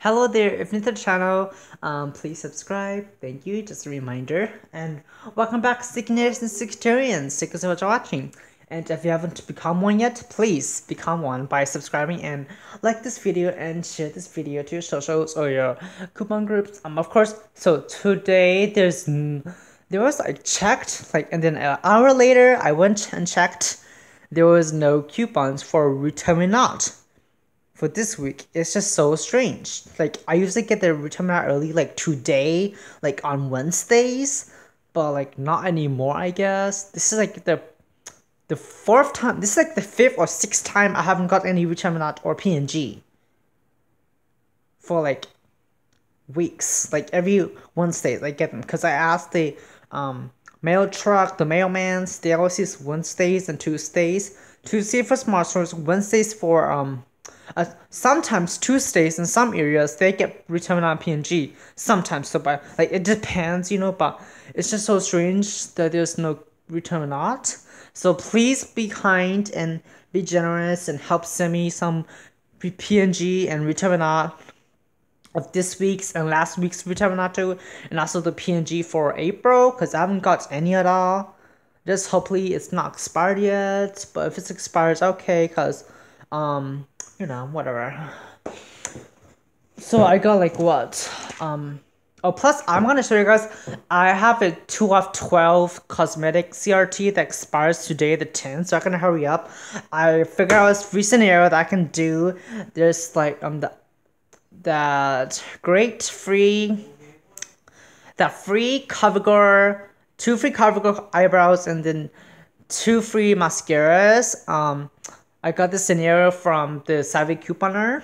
Hello there, if new to the channel, um, please subscribe. Thank you, just a reminder. And welcome back, Stickness and Sectarians. Thank you so much for watching. And if you haven't become one yet, please become one by subscribing and like this video and share this video to your socials or your coupon groups. Um, of course, so today there's, there was, I checked, like, and then an hour later, I went and checked. There was no coupons for RetailMeNot for this week it's just so strange. Like i usually get the RetailMeNot early like today like on wednesdays but like not anymore i guess. This is like the the fourth time this is like the fifth or sixth time i haven't got any RetailMeNot or P&G for like weeks. Like every wednesday i get them because i asked the um mail truck the mailmans they always use wednesdays and tuesdays. Tuesday for SmartSources wednesdays for um uh, sometimes Tuesdays in some areas they get returned on P&G. Sometimes so, but like it depends, you know. But it's just so strange that there's no RetailMeNot. So please be kind and be generous and help send me some P&G and RetailMeNot of this week's and last week's RetailMeNot too, and also the P&G for April because I haven't got any at all. Just hopefully it's not expired yet, but if it's expired, okay, cause um you know, whatever. So I got like what? Um oh plus I'm gonna show you guys I have a two of twelve cosmetic CRT that expires today the 10th, so I'm gonna hurry up. I figured out this recent area that I can do. There's like um the that great free that free CoverGirl two free CoverGirl eyebrows and then two free mascaras. Um I got this scenario from the Savvy Couponer,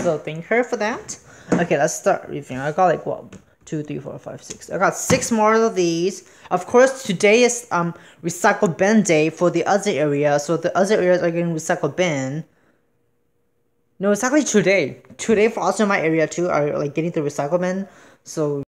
so thank her for that. Okay, let's start reviewing. I got like what two, three, four, five, six. I got six more of these. Of course, today is um recycle bin day for the other area, so the other areas are getting recycle bin. No, actually today. Today for also my area too are like getting the recycle bin. So